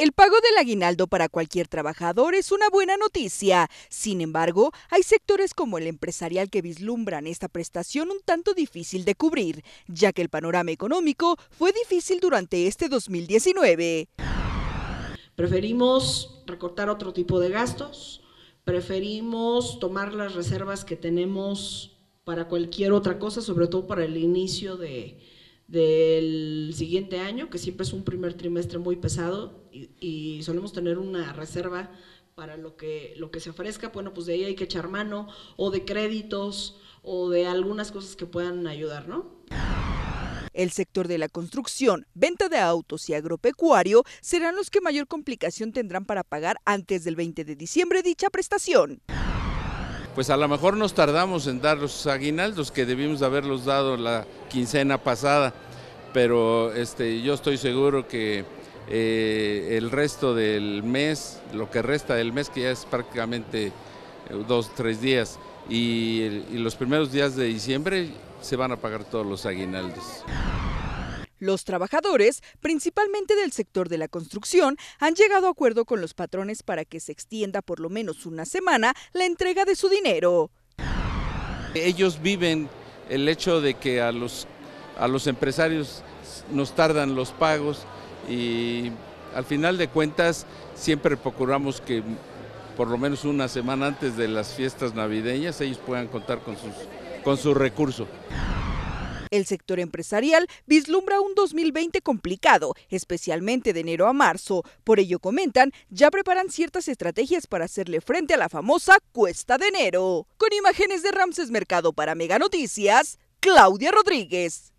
El pago del aguinaldo para cualquier trabajador es una buena noticia. Sin embargo, hay sectores como el empresarial que vislumbran esta prestación un tanto difícil de cubrir, ya que el panorama económico fue difícil durante este 2019. Preferimos recortar otro tipo de gastos, preferimos tomar las reservas que tenemos para cualquier otra cosa, sobre todo para el inicio de, del siguiente año, que siempre es un primer trimestre muy pesado y, solemos tener una reserva para lo que, lo que se ofrezca, bueno, pues de ahí hay que echar mano, o de créditos, o de algunas cosas que puedan ayudar, ¿no? El sector de la construcción, venta de autos y agropecuario serán los que mayor complicación tendrán para pagar antes del 20 de diciembre dicha prestación. Pues a lo mejor nos tardamos en dar los aguinaldos que debimos haberlos dado la quincena pasada, pero este, yo estoy seguro que eh, el resto del mes, lo que resta del mes, que ya es prácticamente eh, dos, tres días, y, y los primeros días de diciembre se van a pagar todos los aguinaldos. Los trabajadores, principalmente del sector de la construcción, han llegado a acuerdo con los patrones para que se extienda por lo menos una semana la entrega de su dinero. Ellos viven el hecho de que a los, a los empresarios nos tardan los pagos y al final de cuentas siempre procuramos que por lo menos una semana antes de las fiestas navideñas ellos puedan contar con, sus, con su recurso. El sector empresarial vislumbra un 2020 complicado, especialmente de enero a marzo. Por ello, comentan, ya preparan ciertas estrategias para hacerle frente a la famosa cuesta de enero. Con imágenes de Ramses Mercado para Mega Noticias, Claudia Rodríguez.